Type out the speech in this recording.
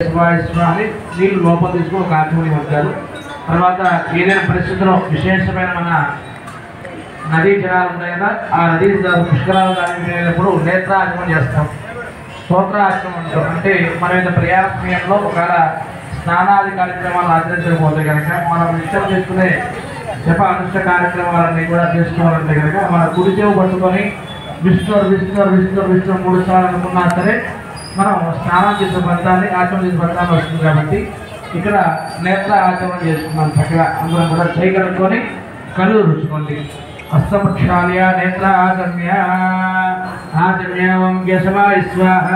శివాయిస్వ అని నీళ్ళు లోపల తీసుకుని ఒక ఆచమని ఉంటారు తర్వాత ఏదైనా పరిస్థితిలో విశేషమైన మన నదీ జలాలు ఉంటాయి కదా ఆ నదీ పుష్కరాలు కానీ వెళ్ళినప్పుడు చేస్తాం. స్తోత్రాచమం అంటాం. అంటే మనం ఏదైనా ప్రయాణ సమయంలో ఒకవేళ స్నానాది కార్యక్రమాలు ఆచరించకపోతే కనుక మనం నిత్యం చేసుకునే జప అనుష్ట కార్యక్రమాలన్నీ కూడా చేసుకోవాలంటే కనుక మన కుడి చెవు పట్టుకొని విష్ణు విష్ణు విష్ణు విష్ణు మూడు సార్లు అనుకున్నా సరే మనం స్నానం చేసే ఫలితాన్ని ఆచరణ చేసే ఫలితాన్ని వస్తుంది కాబట్టి ఇక్కడ నేత్ర ఆచరణ చేసుకున్నాం చక్కగా. అందరం కూడా చేయగలుగుకొని కళ్ళు రుచుకోండి. అస్తమక్షాలయ నేత్ర ఆచమ్య ఆచమ్య ఓం స్వాహ.